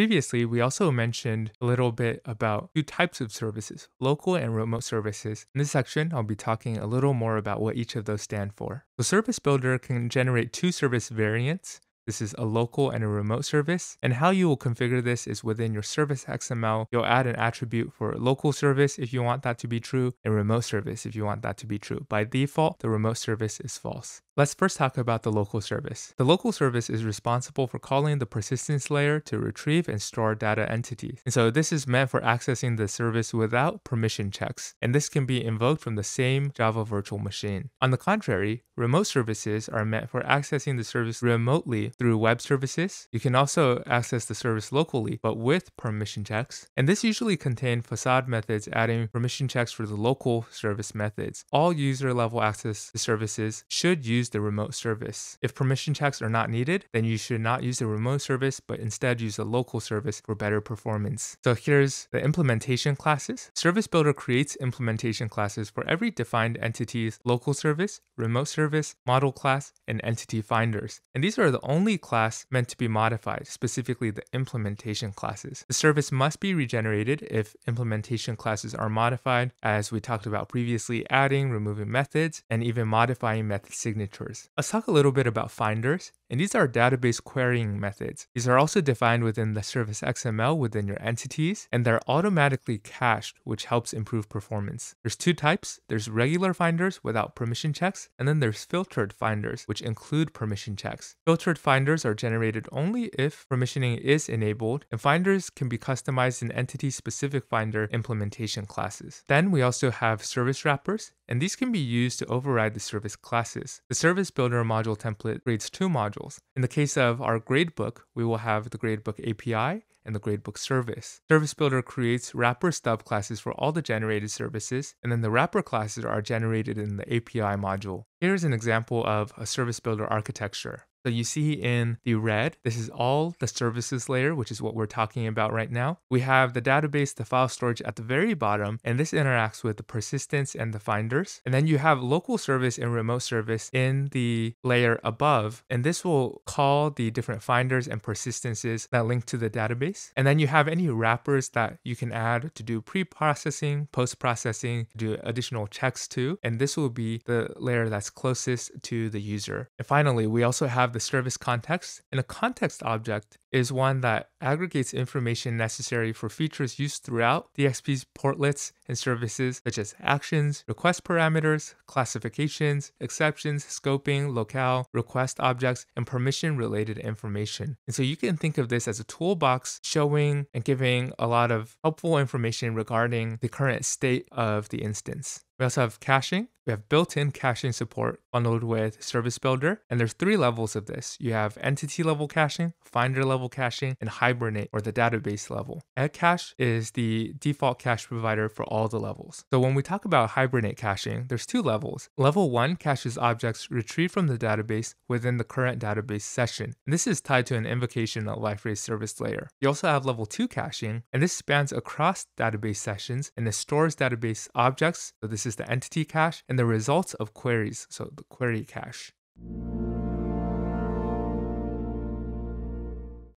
Previously, we also mentioned a little bit about two types of services, local and remote services. In this section, I'll be talking a little more about what each of those stand for. The Service Builder can generate two service variants this is a local and a remote service. And how you will configure this is within your service XML. You'll add an attribute for local service if you want that to be true, and remote service if you want that to be true. By default, the remote service is false. Let's first talk about the local service. The local service is responsible for calling the persistence layer to retrieve and store data entities. And so this is meant for accessing the service without permission checks, and this can be invoked from the same Java virtual machine. On the contrary, remote services are meant for accessing the service remotely through web services. You can also access the service locally, but with permission checks. And this usually contains facade methods adding permission checks for the local service methods. All user level access to services should use the remote service. If permission checks are not needed, then you should not use the remote service, but instead use a local service for better performance. So here's the implementation classes. Service Builder creates implementation classes for every defined entity's local service, remote service, model class, and entity finders. And these are the only class meant to be modified, specifically the implementation classes. The service must be regenerated if implementation classes are modified, as we talked about previously, adding, removing methods, and even modifying method signatures Let's talk a little bit about finders. And these are database querying methods. These are also defined within the service XML within your entities, and they're automatically cached, which helps improve performance. There's two types. There's regular finders without permission checks, and then there's filtered finders, which include permission checks. Filtered finders are generated only if permissioning is enabled, and finders can be customized in entity-specific finder implementation classes. Then we also have service wrappers, and these can be used to override the service classes. The service builder module template creates two modules modules. In the case of our gradebook, we will have the gradebook API and the gradebook service. Service Builder creates wrapper stub classes for all the generated services, and then the wrapper classes are generated in the API module. Here's an example of a Service Builder architecture. So you see in the red, this is all the services layer, which is what we're talking about right now. We have the database, the file storage at the very bottom, and this interacts with the persistence and the finders. And then you have local service and remote service in the layer above, and this will call the different finders and persistences that link to the database. And then you have any wrappers that you can add to do pre-processing, post-processing, do additional checks to, and this will be the layer that's closest to the user. And finally, we also have have the service context, and a context object is one that aggregates information necessary for features used throughout DXP's portlets and services such as actions, request parameters, classifications, exceptions, scoping, locale, request objects, and permission related information. And so you can think of this as a toolbox showing and giving a lot of helpful information regarding the current state of the instance. We also have caching. We have built-in caching support bundled with Service Builder, and there's three levels of this. You have entity level caching, finder level caching, and Hibernate or the database level. Ehcache is the default cache provider for all the levels. So when we talk about Hibernate caching, there's two levels. Level 1 caches objects retrieved from the database within the current database session. And this is tied to an invocation of Liferay service layer. You also have level 2 caching, and this spans across database sessions and it stores database objects. So this is the entity cache and the results of queries, so the query cache.